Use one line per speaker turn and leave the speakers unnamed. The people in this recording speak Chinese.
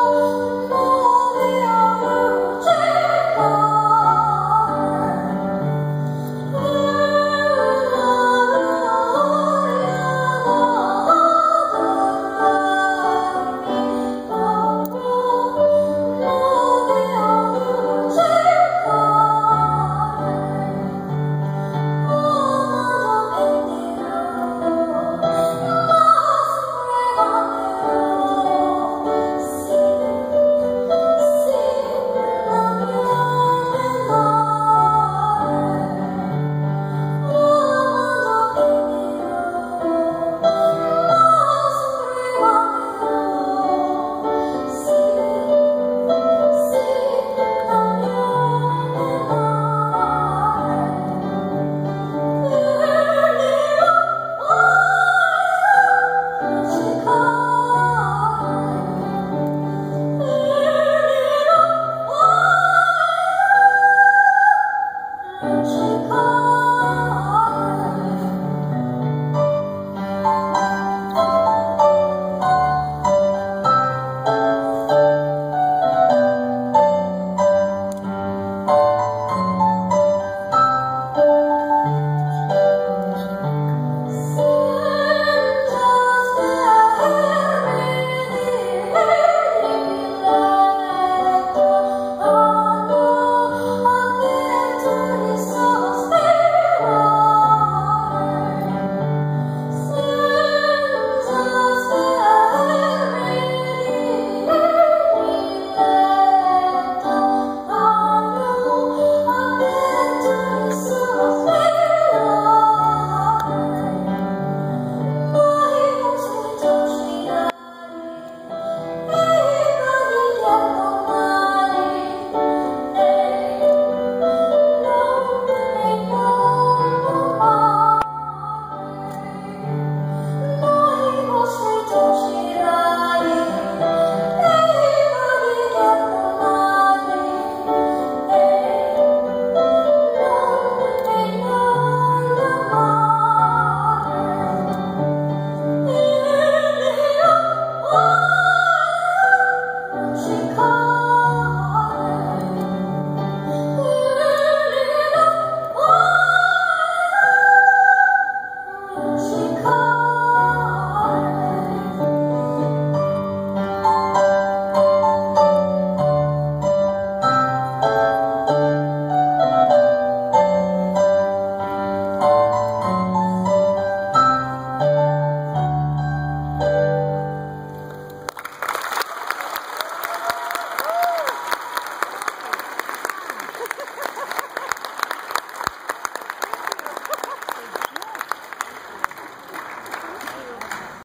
Oh. 爱成空。